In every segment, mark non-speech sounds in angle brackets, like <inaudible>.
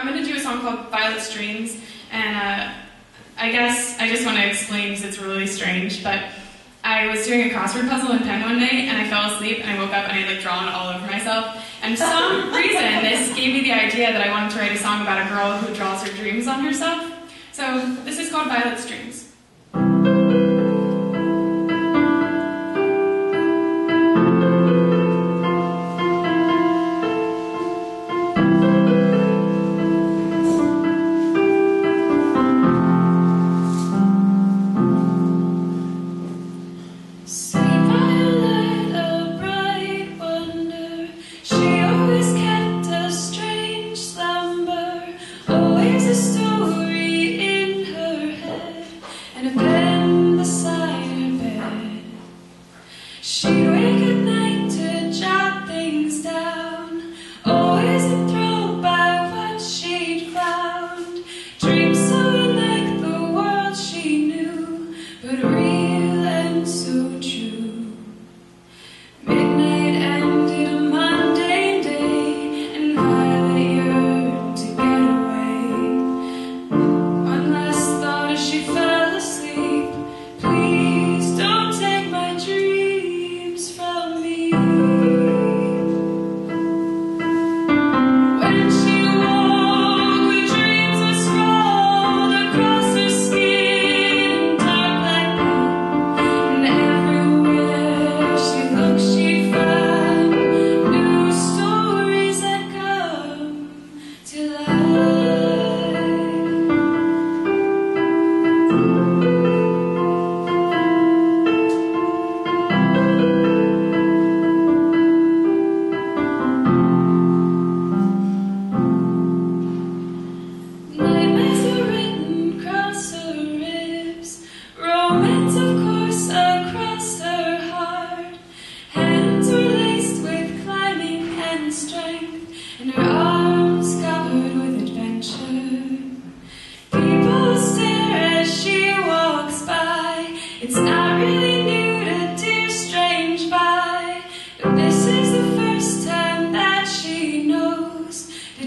I'm going to do a song called Violet's Dreams, and uh, I guess I just want to explain because it's really strange, but I was doing a crossword puzzle in pen one night, and I fell asleep, and I woke up, and I had like drawn all over myself, and for some <laughs> reason, this gave me the idea that I wanted to write a song about a girl who draws her dreams on herself. So this is called Violet's Dreams.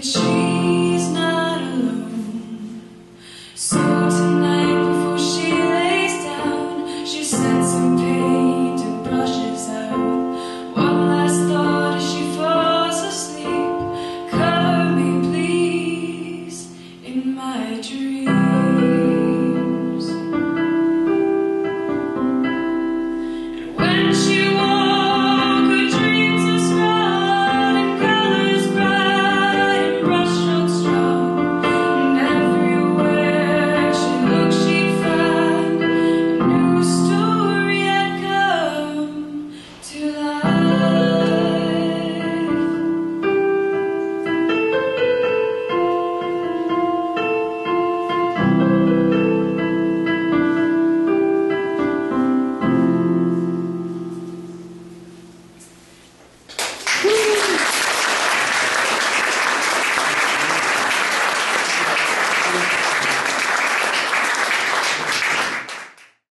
she